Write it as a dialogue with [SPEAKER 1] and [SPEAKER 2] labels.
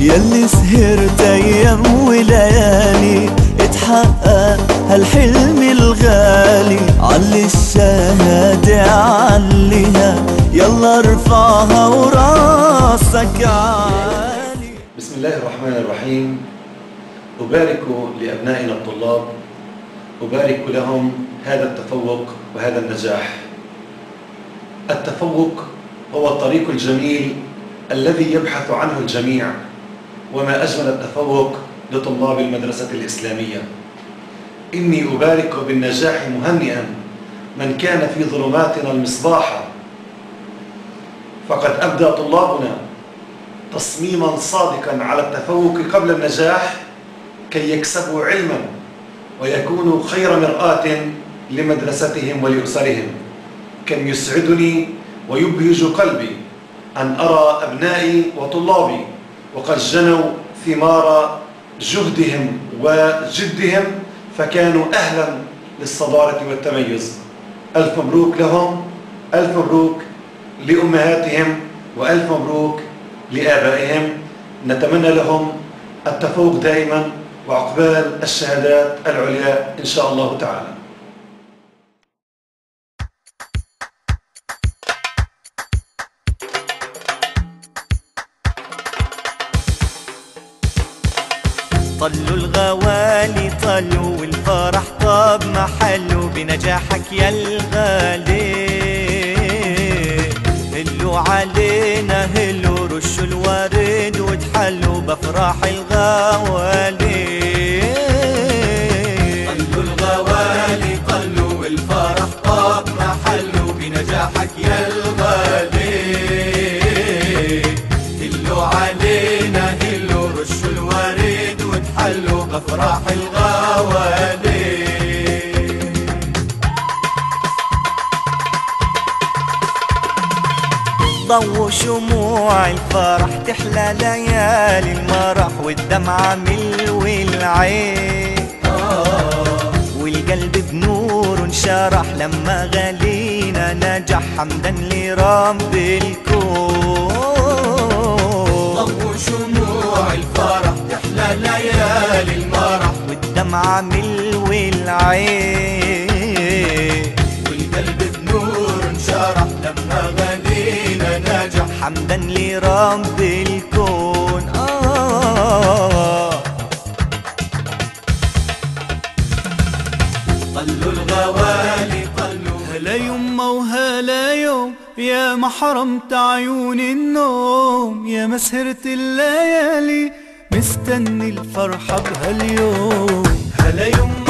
[SPEAKER 1] يلي سهرت أيام وليالي اتحقق هالحلم الغالي. علي الشهادة عليها. يلا ارفعها وراسك عالي.
[SPEAKER 2] بسم الله الرحمن الرحيم. أبارك لأبنائنا الطلاب. أبارك لهم هذا التفوق وهذا النجاح. التفوق هو الطريق الجميل الذي يبحث عنه الجميع. وما أجمل التفوق لطلاب المدرسة الإسلامية. إني أبارك بالنجاح مهنئا من كان في ظلماتنا المصباح فقد أبدى طلابنا تصميما صادقا على التفوق قبل النجاح كي يكسبوا علما ويكونوا خير مرآة لمدرستهم ولأسرهم كم يسعدني ويبهج قلبي أن أرى أبنائي وطلابي وقد جنوا ثمار جهدهم وجدهم فكانوا أهلا للصدارة والتميز. ألف مبروك لهم ألف مبروك لأمهاتهم وألف مبروك لآبائهم. نتمنى لهم التفوق دائما وعقبال الشهادات العليا إن شاء الله تعالى.
[SPEAKER 1] طلوا الغوالي طلوا والفرح طاب محله بنجاحك يا الغالي. هلوا علينا هلوا رشوا الورد وتحلوا بأفراح الغوالي. طلوا الغوالي طلوا والفرح طاب محله بنجاحك يا ضووا شموع الفرح تحلى ليالي المرح والدمعة ملو العين. والقلب بنور انشرح لما غالينا نجح حمدا لرب الكون. ضووا شموع الفرح تحلى ليالي المرح والدمعة ملو العين والقلب بنور انشرح لما غنينا نجح. حمدا لرب الكون. آه. طلوا الغوالي طلوا
[SPEAKER 3] هلا يما وهلا يوم يا ما حرمت عيون النوم. يا مسهرة الليالي مستني الفرحة بهاليوم.
[SPEAKER 1] هلا يما